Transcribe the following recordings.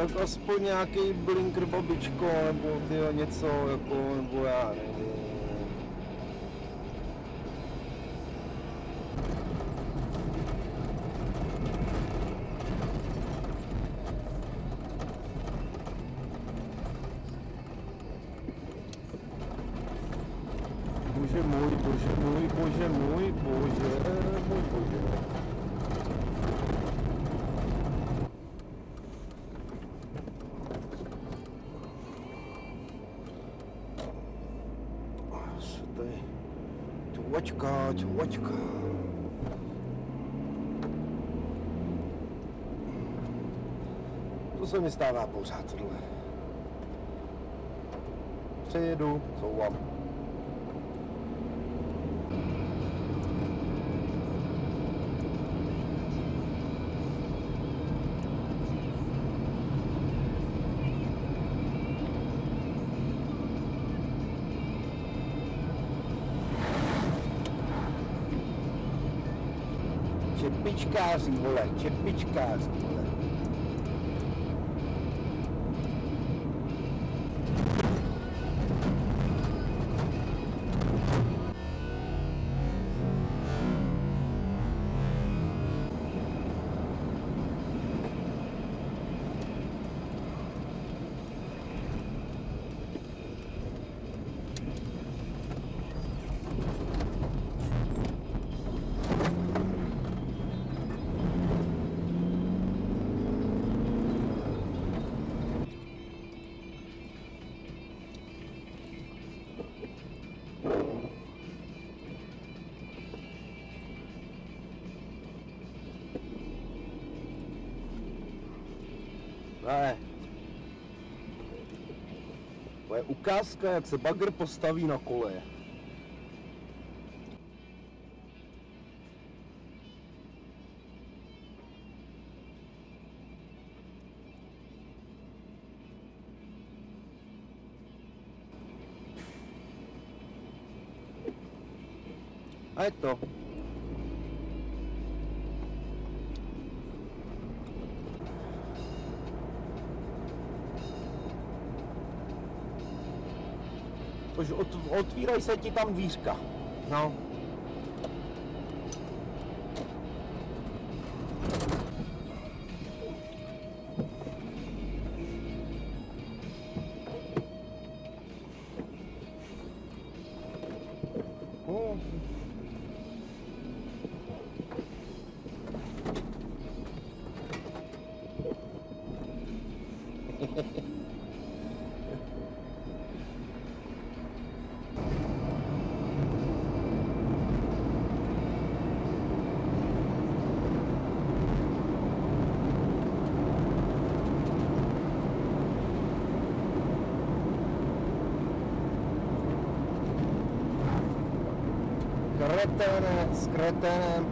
tak aspoň nějaký blinker babičko, nebo něco, jako, nebo já nevím. Bože můj, bože můj, bože můj, bože. Co tady? Čuvačka, čuvačka. To se mi stává pořád tohle. Přejedu, couvám. pit casa em é pit casa. Ne. To je ukázka, jak se bagr postaví na koleje. A je to. Tož ot, otvírají se ti tam dvířka. No. skretana, skretana.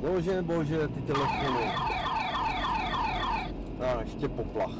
Bože, bože, ty telefony. A ještě poplach.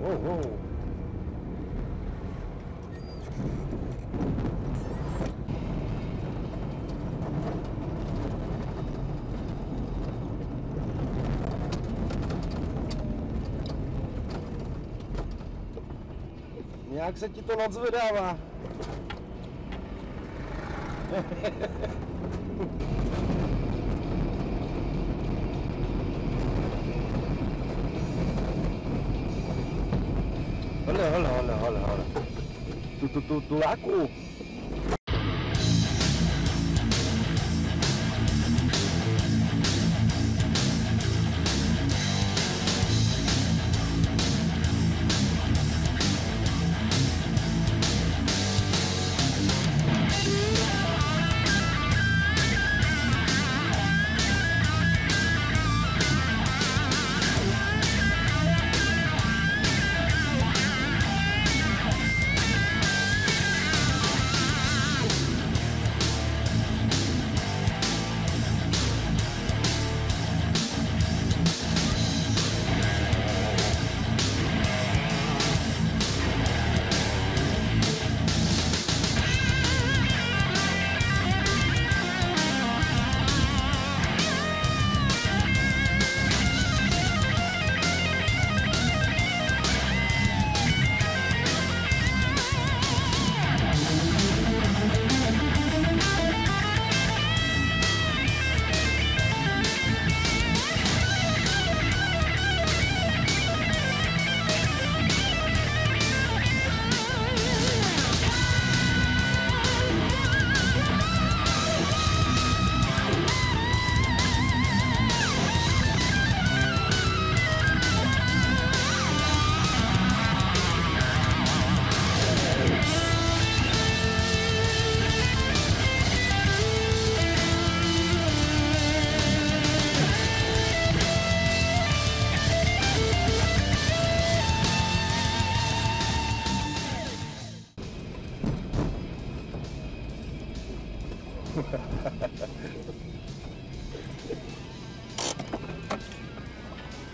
Oh, oh. Nějak se ti to nadzvedává. Hele, hele, hele, hele, hele. Tu, tu, tu, tu, láku.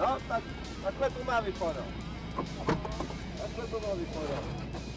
Da, pa, pa ko je tu mali ponao? Pa ko je tu mali ponao?